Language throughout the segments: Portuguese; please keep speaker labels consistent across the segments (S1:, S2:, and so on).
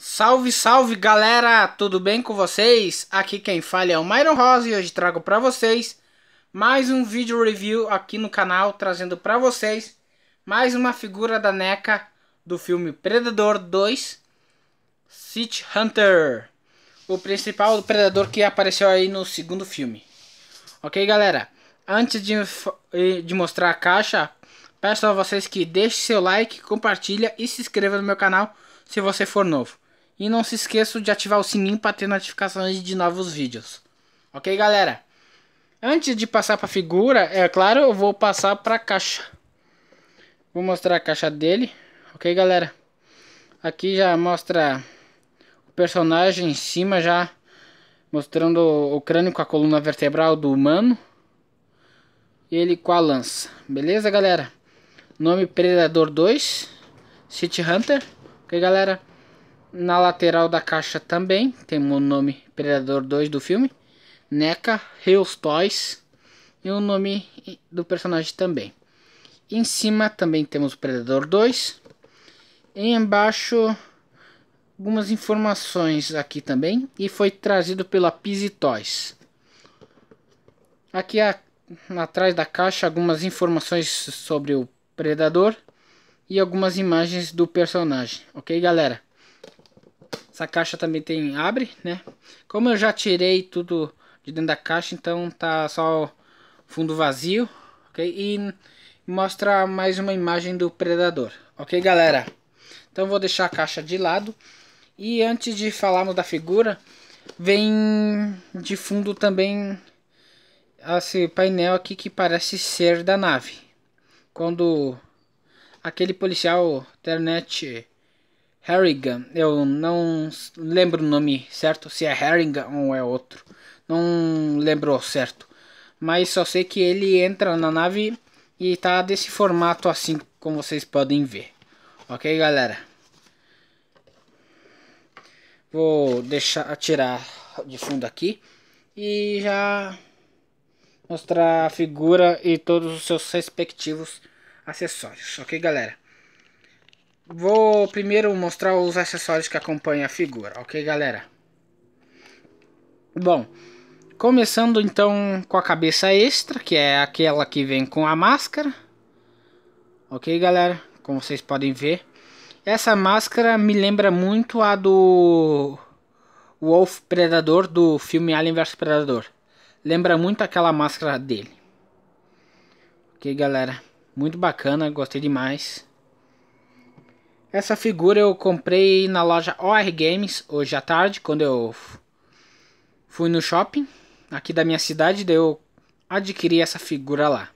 S1: Salve, salve galera, tudo bem com vocês? Aqui quem fala é o Myron Rosa e hoje trago para vocês mais um vídeo review aqui no canal, trazendo para vocês mais uma figura da NECA do filme Predador 2 City Hunter, o principal predador que apareceu aí no segundo filme. Ok galera, antes de, de mostrar a caixa, peço a vocês que deixem seu like, compartilha e se inscreva no meu canal se você for novo. E não se esqueça de ativar o sininho para ter notificações de novos vídeos. Ok, galera? Antes de passar para a figura, é claro, eu vou passar para a caixa. Vou mostrar a caixa dele. Ok, galera? Aqui já mostra o personagem em cima já. Mostrando o crânio com a coluna vertebral do humano. E ele com a lança. Beleza, galera? Nome Predador 2. City Hunter. Ok, galera? Na lateral da caixa também temos o nome Predador 2 do filme, NECA Hills Toys e o nome do personagem também. Em cima também temos o Predador 2. E embaixo algumas informações aqui também e foi trazido pela Pizzy Toys. Aqui a, atrás da caixa algumas informações sobre o Predador e algumas imagens do personagem, ok galera? Essa caixa também tem abre, né? Como eu já tirei tudo de dentro da caixa, então tá só fundo vazio, ok? E mostra mais uma imagem do predador, ok, galera? Então vou deixar a caixa de lado. E antes de falarmos da figura, vem de fundo também esse painel aqui que parece ser da nave. Quando aquele policial internet Harrigan, eu não lembro o nome certo, se é Harrigan ou é outro. Não lembro certo. Mas só sei que ele entra na nave e tá desse formato assim como vocês podem ver. Ok, galera? Vou deixar tirar de fundo aqui e já mostrar a figura e todos os seus respectivos acessórios. Ok, galera? Vou primeiro mostrar os acessórios que acompanham a figura, ok galera? Bom, começando então com a cabeça extra, que é aquela que vem com a máscara. Ok galera, como vocês podem ver. Essa máscara me lembra muito a do Wolf Predador do filme Alien vs Predador. Lembra muito aquela máscara dele. Ok galera, muito bacana, gostei demais. Essa figura eu comprei na loja OR Games hoje à tarde, quando eu fui no shopping aqui da minha cidade, daí eu adquiri essa figura lá.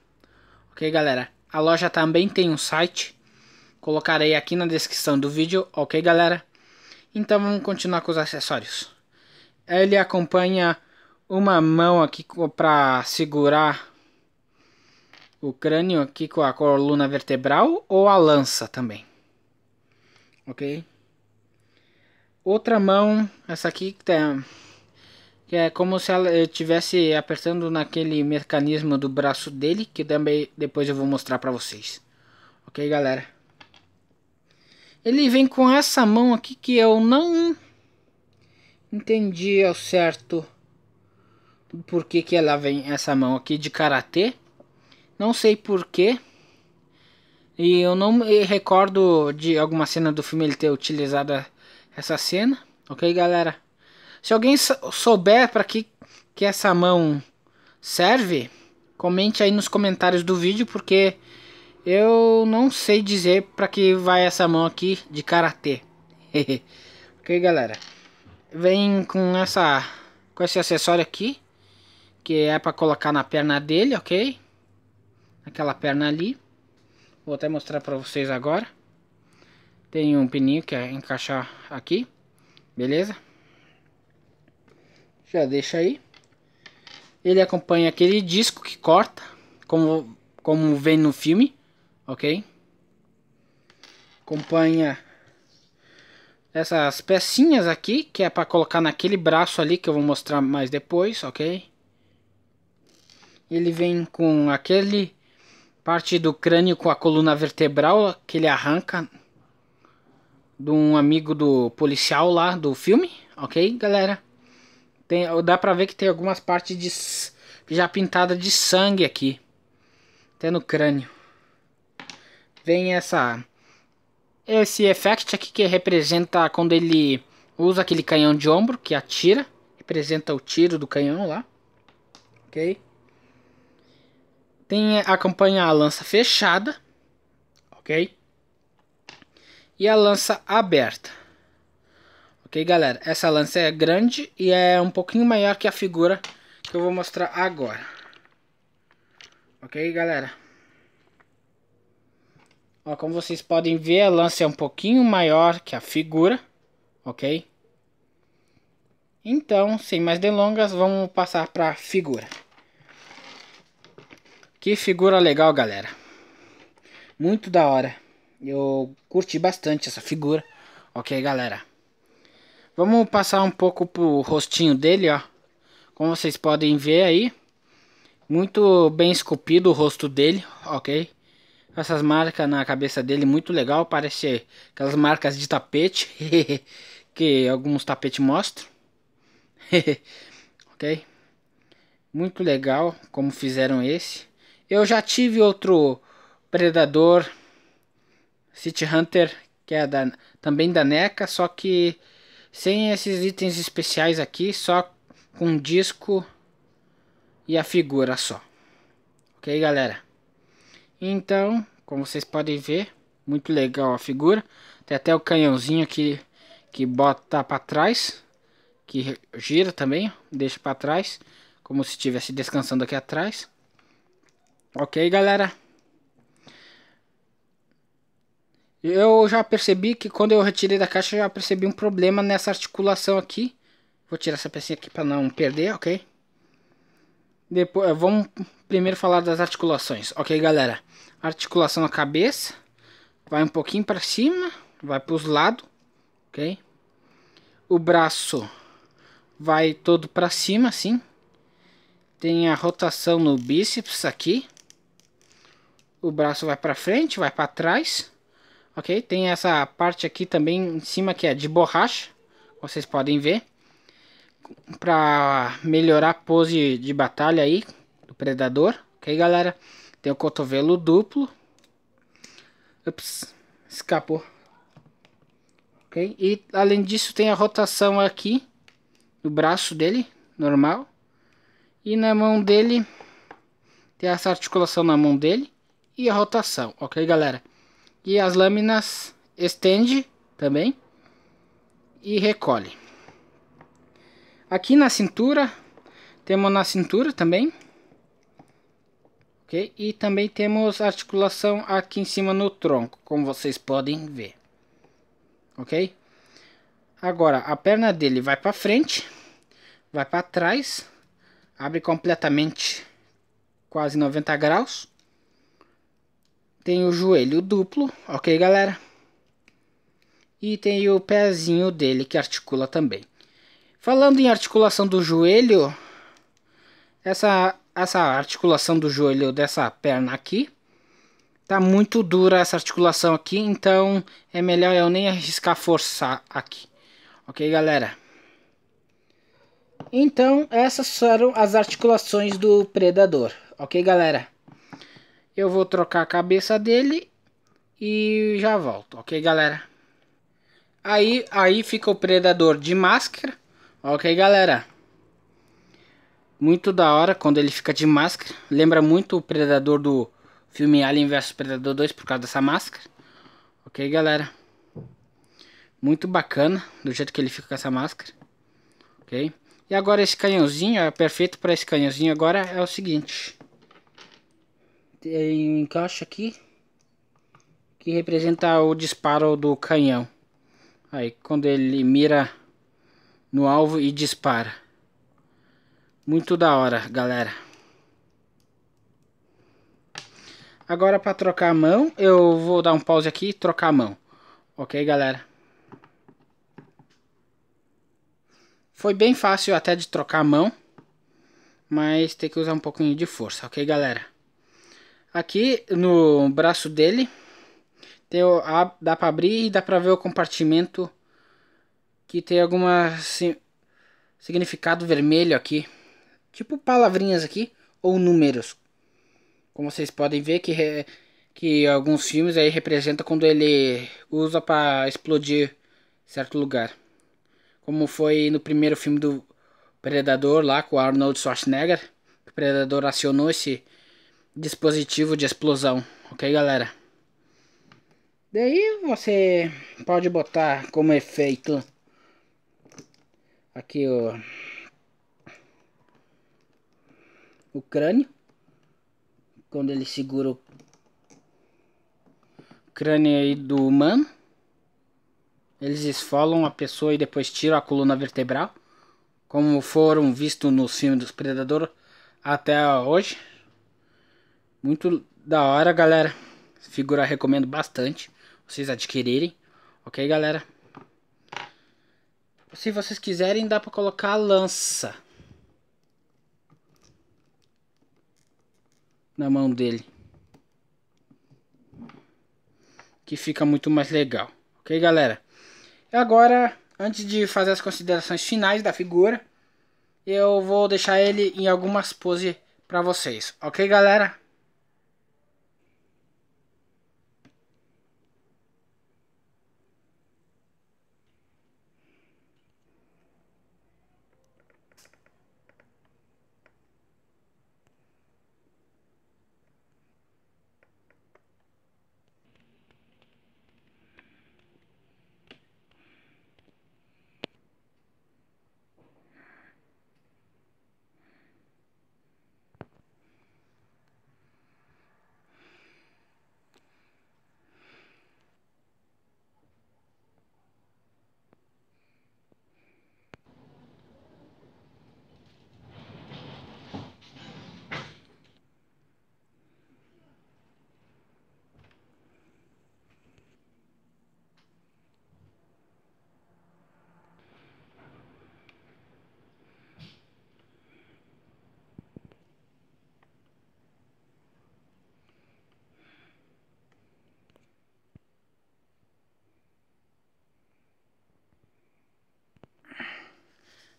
S1: Ok, galera? A loja também tem um site, colocarei aqui na descrição do vídeo, ok, galera? Então vamos continuar com os acessórios. Ele acompanha uma mão aqui para segurar o crânio aqui com a coluna vertebral ou a lança também ok? Outra mão, essa aqui que tá, que é como se ela estivesse apertando naquele mecanismo do braço dele, que também depois eu vou mostrar para vocês. Ok, galera? Ele vem com essa mão aqui que eu não entendi ao certo por que, que ela vem essa mão aqui de karatê. Não sei porquê. E eu não me recordo de alguma cena do filme ele ter utilizado essa cena. Ok, galera? Se alguém souber para que, que essa mão serve, comente aí nos comentários do vídeo, porque eu não sei dizer para que vai essa mão aqui de karatê. ok, galera? Vem com essa com esse acessório aqui, que é para colocar na perna dele, ok? Aquela perna ali. Vou até mostrar para vocês agora. Tem um pininho que é encaixar aqui. Beleza? Já deixa aí. Ele acompanha aquele disco que corta. Como, como vem no filme. Ok? Acompanha essas pecinhas aqui. Que é para colocar naquele braço ali. Que eu vou mostrar mais depois. Ok? Ele vem com aquele parte do crânio com a coluna vertebral que ele arranca de um amigo do policial lá do filme, ok, galera? Tem, dá pra ver que tem algumas partes de, já pintada de sangue aqui, até no crânio. Vem essa esse effect aqui que representa quando ele usa aquele canhão de ombro que atira, representa o tiro do canhão lá, ok? Tem acompanha a lança fechada, ok? E a lança aberta. Ok, galera? Essa lança é grande e é um pouquinho maior que a figura que eu vou mostrar agora. Ok, galera? Ó, como vocês podem ver, a lança é um pouquinho maior que a figura. Ok? Então, sem mais delongas, vamos passar para a figura. Que figura legal, galera. Muito da hora. Eu curti bastante essa figura. Ok, galera. Vamos passar um pouco pro rostinho dele, ó. Como vocês podem ver aí. Muito bem esculpido o rosto dele, ok? Essas marcas na cabeça dele, muito legal. Parece aquelas marcas de tapete. que alguns tapetes mostram. ok? Muito legal como fizeram esse. Eu já tive outro Predador City Hunter, que é da, também da NECA, só que sem esses itens especiais aqui, só com disco e a figura só. Ok, galera? Então, como vocês podem ver, muito legal a figura. Tem até o canhãozinho aqui que bota para trás, que gira também, deixa para trás, como se estivesse descansando aqui atrás. Ok, galera? Eu já percebi que quando eu retirei da caixa, eu já percebi um problema nessa articulação aqui. Vou tirar essa pecinha aqui para não perder, ok? Depois, eh, vamos primeiro falar das articulações, ok, galera? Articulação na cabeça, vai um pouquinho para cima, vai para os lados, ok? O braço vai todo para cima, assim. Tem a rotação no bíceps aqui, o braço vai para frente, vai para trás, ok? Tem essa parte aqui também em cima que é de borracha, vocês podem ver, para melhorar a pose de batalha aí do predador, ok, galera? Tem o cotovelo duplo, ups, escapou, ok? E além disso tem a rotação aqui no braço dele, normal, e na mão dele tem essa articulação na mão dele e a rotação, ok galera? E as lâminas estende também e recolhe. Aqui na cintura, temos na cintura também, ok? E também temos articulação aqui em cima no tronco, como vocês podem ver, ok? Agora, a perna dele vai para frente, vai para trás, abre completamente quase 90 graus tem o joelho duplo, ok galera? E tem o pezinho dele que articula também. Falando em articulação do joelho, essa, essa articulação do joelho dessa perna aqui, tá muito dura essa articulação aqui, então é melhor eu nem arriscar forçar aqui. Ok galera? Então essas foram as articulações do predador, ok galera? Eu vou trocar a cabeça dele e já volto, ok galera? Aí, aí fica o predador de máscara, ok galera? Muito da hora quando ele fica de máscara, lembra muito o predador do filme Alien vs Predador 2 por causa dessa máscara, ok galera? Muito bacana do jeito que ele fica com essa máscara, ok? E agora esse canhãozinho, é perfeito para esse canhãozinho agora é o seguinte tem encaixe aqui que representa o disparo do canhão. Aí quando ele mira no alvo e dispara. Muito da hora, galera. Agora para trocar a mão, eu vou dar um pause aqui e trocar a mão. Ok, galera? Foi bem fácil até de trocar a mão. Mas tem que usar um pouquinho de força, ok, galera? Aqui no braço dele Tem a, dá pra abrir e dá pra ver o compartimento que tem alguma si, significado vermelho aqui. Tipo palavrinhas aqui ou números. Como vocês podem ver que, re, que alguns filmes aí representam quando ele usa para explodir certo lugar. Como foi no primeiro filme do Predador lá com Arnold Schwarzenegger. O Predador acionou esse dispositivo de explosão. Ok, galera? Daí você pode botar como efeito aqui o, o crânio. Quando ele segura o crânio aí do humano. Eles esfolam a pessoa e depois tiram a coluna vertebral. Como foram vistos nos filmes dos Predador até hoje. Muito da hora, galera. Figura recomendo bastante vocês adquirirem. Ok, galera? Se vocês quiserem, dá pra colocar a lança. Na mão dele. Que fica muito mais legal. Ok, galera? E agora, antes de fazer as considerações finais da figura, eu vou deixar ele em algumas poses pra vocês. Ok, galera?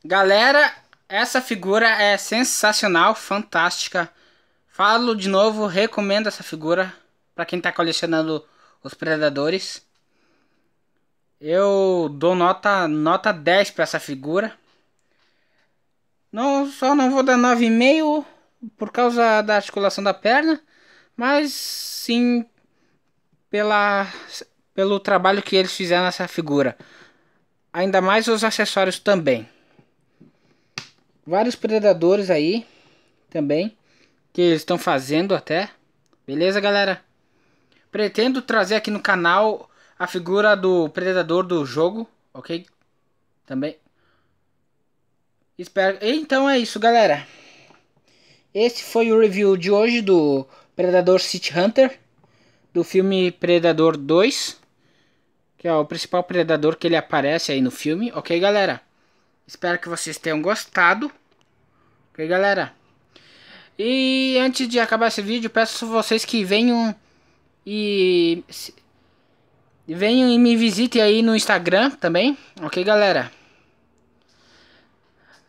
S1: Galera, essa figura é sensacional, fantástica. Falo de novo, recomendo essa figura para quem está colecionando os predadores. Eu dou nota nota 10 para essa figura. Não, só não vou dar 9,5 por causa da articulação da perna, mas sim pela pelo trabalho que eles fizeram nessa figura. Ainda mais os acessórios também vários predadores aí também que eles estão fazendo até. Beleza, galera? Pretendo trazer aqui no canal a figura do predador do jogo, ok? Também. Espero. Então é isso, galera. Esse foi o review de hoje do Predador City Hunter do filme Predador 2, que é o principal predador que ele aparece aí no filme, ok, galera? Espero que vocês tenham gostado. Ok, galera? E antes de acabar esse vídeo, peço vocês que venham e... Venham e me visitem aí no Instagram também. Ok, galera?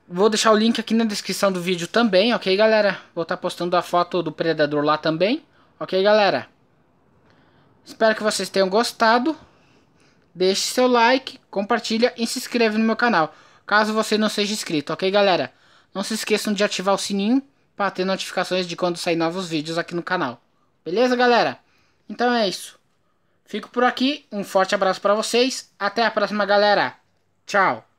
S1: Vou deixar o link aqui na descrição do vídeo também, ok, galera? Vou estar tá postando a foto do Predador lá também. Ok, galera? Espero que vocês tenham gostado. Deixe seu like, compartilha e se inscreva no meu canal caso você não seja inscrito, ok galera? Não se esqueçam de ativar o sininho para ter notificações de quando sair novos vídeos aqui no canal. Beleza galera? Então é isso. Fico por aqui, um forte abraço para vocês, até a próxima galera. Tchau!